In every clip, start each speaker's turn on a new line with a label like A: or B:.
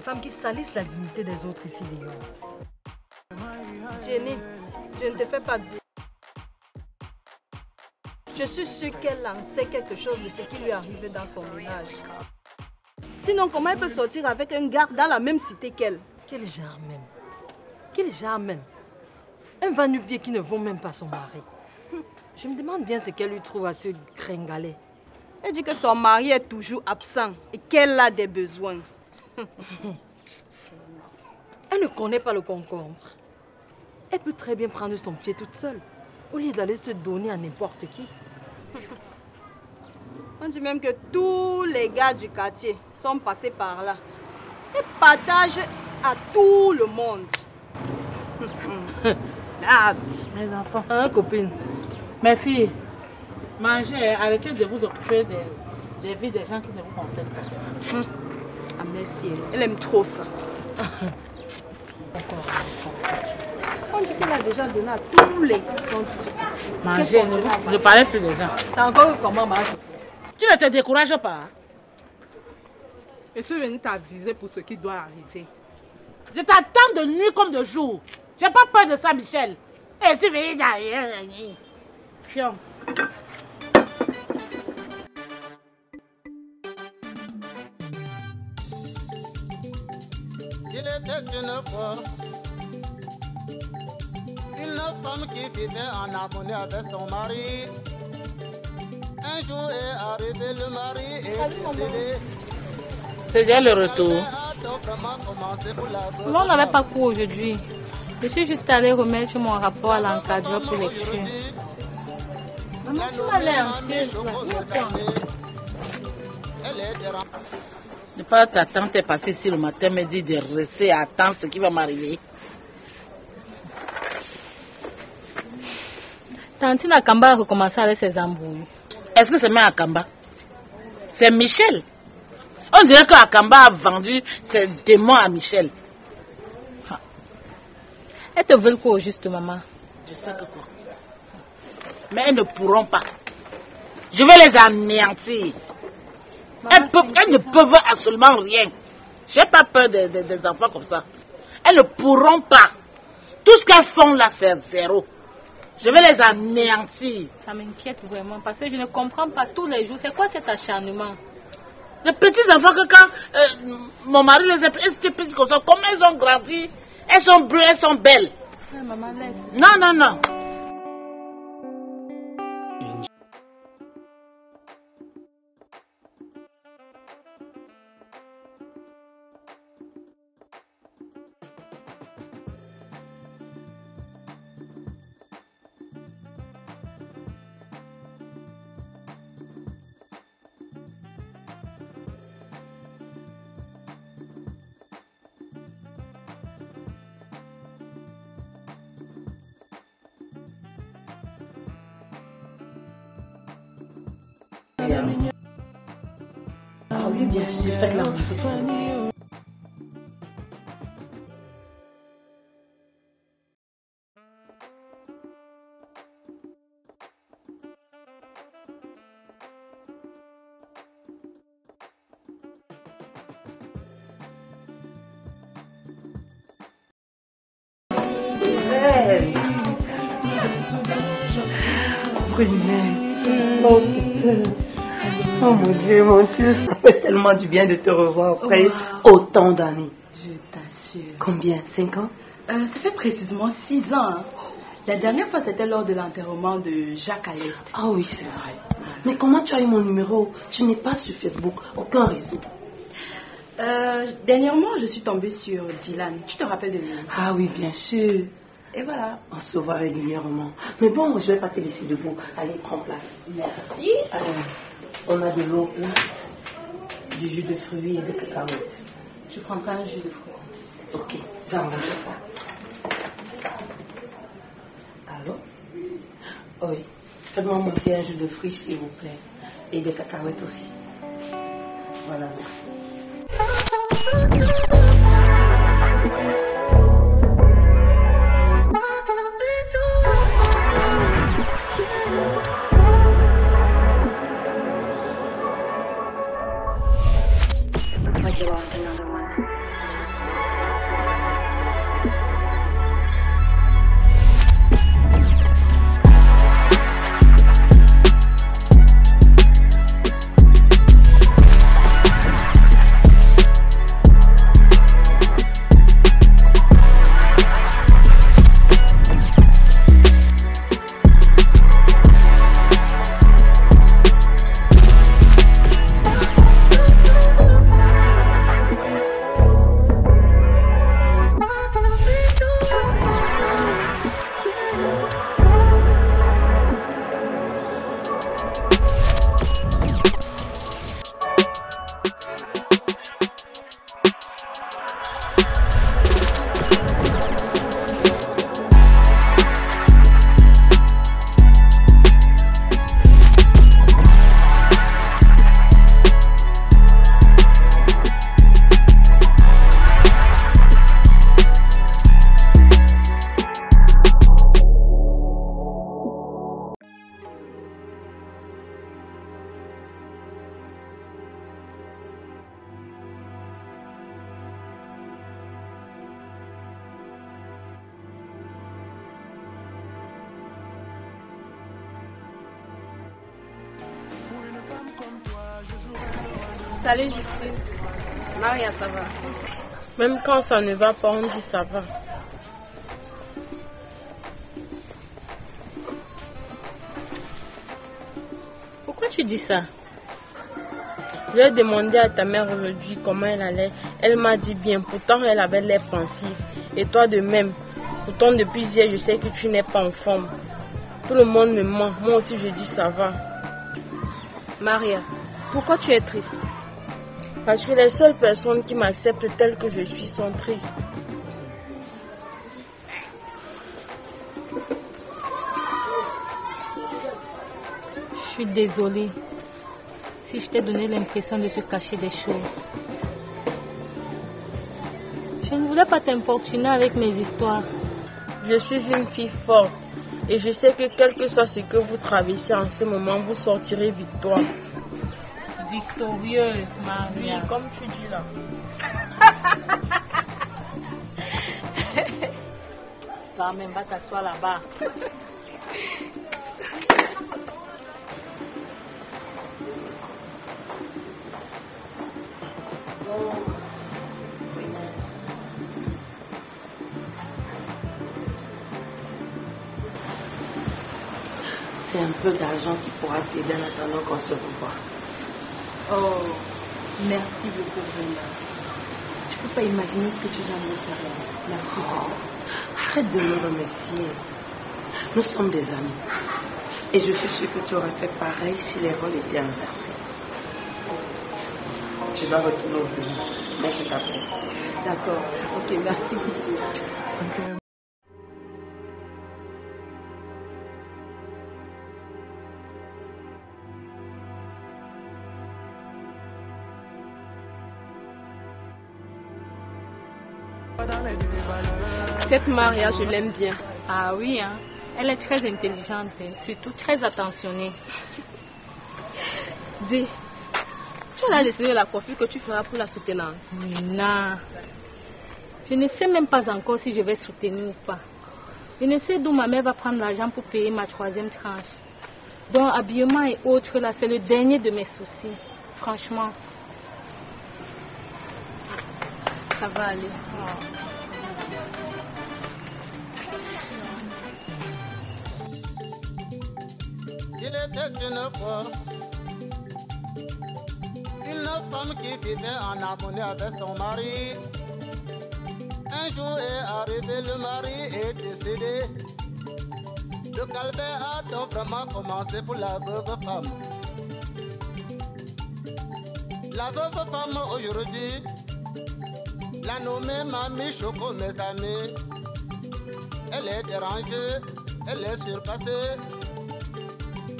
A: des femmes qui salissent la dignité des autres ici dehors.
B: Jenny, je ne te fais pas dire. Je suis sûre qu'elle en sait quelque chose de ce qui lui est arrivé dans son ménage. Sinon, comment elle peut sortir avec un gars dans la même cité qu'elle?
A: Quel genre même? Quel genre même? Un va pied qui ne vaut même pas son mari. Je me demande bien ce qu'elle lui trouve à ce gringalet.
B: Elle dit que son mari est toujours absent et qu'elle a des besoins.
A: Elle ne connaît pas le concombre. Elle peut très bien prendre son pied toute seule, au lieu d'aller se donner à n'importe qui.
B: On dit même que tous les gars du quartier sont passés par là. Et partagent à tout le monde.
A: Hâte.
C: Mes enfants.
A: Hein, copine?
C: Mes filles, mangez, arrêtez de vous occuper des, des vies des gens qui ne vous concernent pas.
B: Elle aime trop ça. On dit qu'elle a déjà donné à tous les gens
C: Mangez, ne, ne parlez plus des gens.
A: C'est encore comment marche
C: Tu ne te décourages pas.
D: Je suis venue t'aviser pour ce qui doit arriver.
C: Je t'attends de nuit comme de jour. J'ai pas peur de ça, Michel. Et si venue derrière. Fion.
E: Une femme qui vivait en harmonie avec son mari. Un jour est arrivé le mari et décédé.
F: C'est déjà le retour. Non, on n'avait pas cours aujourd'hui. Je suis juste allée remettre mon rapport à l'encadreur pour lecture. Maman, tu m'as l'air
C: Ne pas ta tante est passée ici le matin me dit de rester à attendre ce qui va m'arriver.
F: Tantine Akamba a recommencé avec ses embrouilles.
C: Est-ce que c'est même Akamba? C'est Michel. On dirait que Akamba a vendu ses démons à Michel.
F: Elles te veulent quoi au juste, maman
C: Je sais que quoi. Mais elles ne pourront pas. Je vais les anéantir. Elles, peuvent, elles, ne peuvent absolument rien. J'ai pas peur des, des, des enfants comme ça. Elles ne pourront pas. Tout ce qu'elles font là, c'est zéro. Je vais les anéantir.
F: Ça m'inquiète vraiment parce que je ne comprends pas tous les jours. C'est quoi cet acharnement?
C: Les petits enfants que quand euh, mon mari les a pris, comme ça, comment elles ont grandi? Elles sont brunes, elles sont belles.
F: Ouais, maman, laisse.
C: Non, non, non.
A: Sûr, faites la
G: Oh. Oh mon Dieu, mon Dieu, tellement du bien de te revoir après autant d'années.
H: Je t'assure.
G: Combien? 5 ans?
H: Euh, ça fait précisément 6 ans. hein. La dernière fois, c'était lors de l'enterrement de Jacques Alette.
G: Ah oui, c'est vrai. Mais comment tu as eu mon numéro? Tu n'es pas sur Facebook, aucun réseau.
H: Euh, dernièrement, je suis tombée sur Dylan. Tu te rappelles de lui?
G: Ah oui, bien sûr.
H: Et voilà.
G: On se voit régulièrement. Mais bon, je vais pas te laisser debout. Allez, prends place.
H: Merci.
G: Alors, on a de l'eau plate, du jus de fruits et de cacahuètes.
H: Je prendrai un jus de fruits.
G: Ok, j'envoie ça. Allô? Oui. Faites-moi monter un jus de fruits, s'il vous plaît. Et des cacahuètes aussi. Voilà, merci.
I: You're on the.
F: Salut, Justine.
B: Maria, ça va
F: Même quand ça ne va pas, on dit ça va. Pourquoi tu dis ça? J'ai demandé à ta mère aujourd'hui comment elle allait. Elle m'a dit bien, pourtant elle avait l'air pensif. Et toi de même. Pourtant depuis hier, je sais que tu n'es pas en forme. Tout le monde me ment. Moi aussi je dis ça va.
B: Maria, pourquoi tu es triste?
F: Parce que les seules personnes qui m'acceptent telle que je suis sont tristes. Je suis désolée si je t'ai donné l'impression de te cacher des choses. Je ne voulais pas t'importuner avec mes histoires. Je suis une fille forte et je sais que quel que soit ce que vous traversez en ce moment, vous sortirez victoire. Victorieuse, Maria.
C: Oui, comme tu dis là.
F: Va même va t'asseoir là-bas.
G: C'est un peu d'argent qui pourra t'aider en attendant qu'on se revoie.
H: Oh, merci beaucoup, Brenda. Tu peux pas imaginer ce que tu viens de me faire là. Merci beaucoup.
G: Arrête de me remercier. Nous sommes des amis. Et je suis sûre que tu aurais fait pareil si les rôles étaient inversés. Je dois retourner au bureau, mais je t'appelle.
H: D'accord. Ok, merci beaucoup.
B: Cette Maria, je l'aime bien.
F: Ah oui, hein. Elle est très intelligente, surtout très attentionnée.
B: Dis, tu as décidé la coiffure que tu feras pour la soutenance.
F: Non. Je ne sais même pas encore si je vais soutenir ou pas. Je ne sais d'où ma mère va prendre l'argent pour payer ma troisième tranche. Donc, habillement et autres, là, c'est le dernier de mes soucis. Franchement.
B: Ça va aller.
E: Il était une fois une femme qui vivait en harmonie avec son mari. Un jour est arrivé, le mari est décédé. Le calvaire a donc vraiment commencé pour la veuve femme. La veuve femme aujourd'hui, la nommée Mamie Choco, mes amis. Elle est dérangée, elle est surpassée.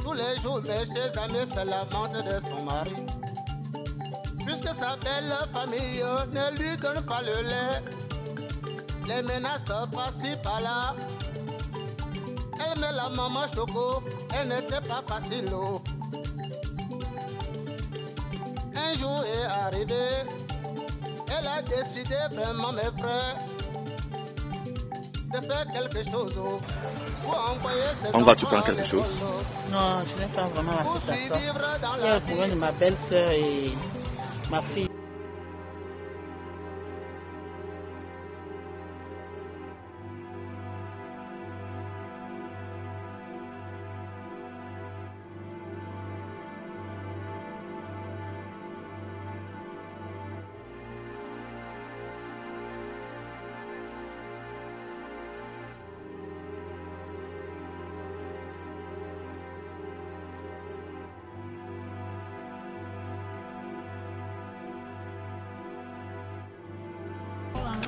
E: Tous les jours, mes chers amis se lamentent de son mari. Puisque sa belle famille ne lui donne pas le lait, les menaces par-ci par-là. Elle met la maman choco, elle n'était pas facile. Un jour est arrivé, elle a décidé vraiment, mes frères,
I: tu
E: enfants
I: prends
E: à
I: quelque chose.
C: Non, je n'ai pas vraiment la situation.
E: survivre dans
C: Il y a
E: la
C: le problème de
E: vie.
C: ma belle-sœur et ma fille.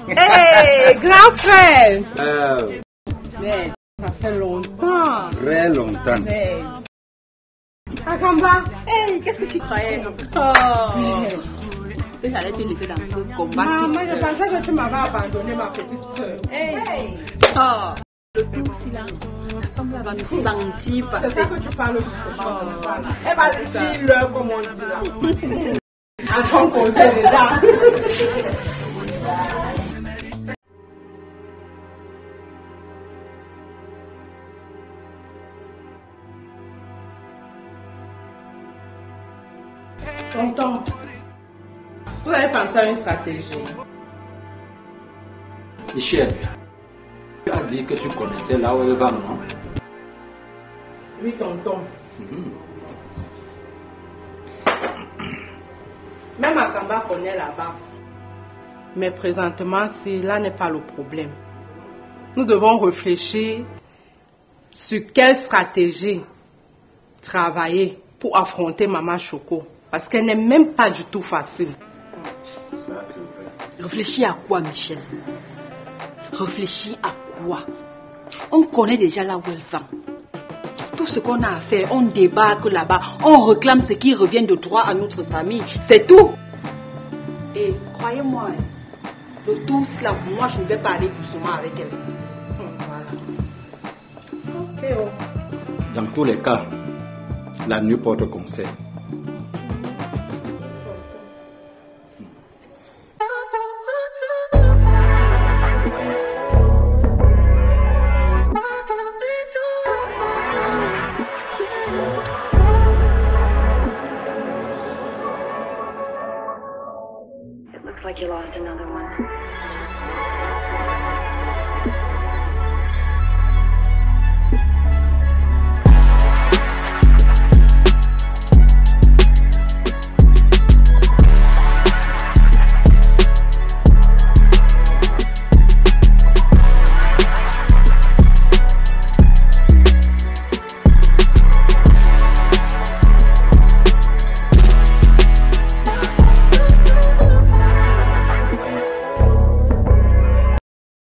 D: Hey, grand frère
I: Euh,
D: Mais ça fait longtemps
I: très longtemps.
D: Mais... Akamba Hey, qu'est-ce que tu croyais? Oh
B: Que j'allais te laisser dans ce combat.
D: Maman, je pensais que tu m'avais abandonné ma petite soeur.
B: Hey. Oh. Le tout aussi là. La femme là va nous sentir
D: C'est ça que tu parles. Eh ben, dis-le comme on dit là. À ton conseil déjà. Tonton, Vous avez pensé à une stratégie.
I: Michel, tu as dit que tu connaissais là où elle va, non?
D: Oui, tonton.
I: Mhm.
D: Même Akamba connaît là-bas. Mais présentement, là n'est pas le problème. Nous devons réfléchir sur quelle stratégie travailler pour affronter Maman Choco. Parce qu'elle n'est même pas du tout facile.
H: Réfléchis à quoi, Michel? Réfléchis à quoi? On connaît déjà là où elle va. Tout ce qu'on a à faire, on débarque là-bas, on réclame ce qui revient de droit à notre famille. C'est tout. Et croyez-moi, le tout là, moi je ne vais pas aller doucement avec elle. Voilà. Ok, oh.
I: Dans tous les cas, la nuit porte conseil.